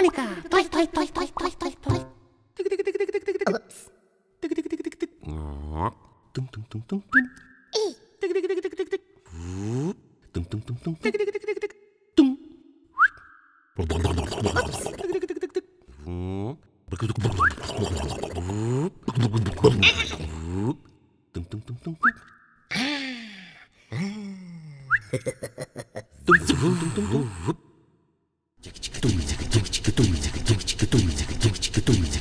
Monica. Toy, toy, toy, toy, toy, toy, toy. Tum tum tum tum tum. Tick tick tick tick tick tick. Tum tum tum tum. Tick tick tick tick tick. Tum. Tick tick tick tick tick. Tum tum tum tum tum. Tum tum tum tum tum. думайте, думайте, думайте, думайте, думайте.